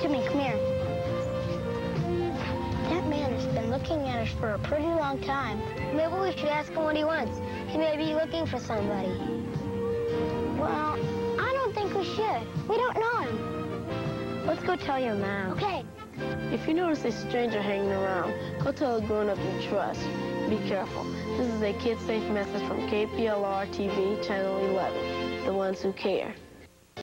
Timmy, come here. That man has been looking at us for a pretty long time. Maybe we should ask him what he wants. He may be looking for somebody. Well, I don't think we should. We don't know him. Let's go tell your mom. Okay. If you notice a stranger hanging around, go tell a grown-up you trust. Be careful. This is a kid-safe message from KPLR TV, Channel 11, the ones who care.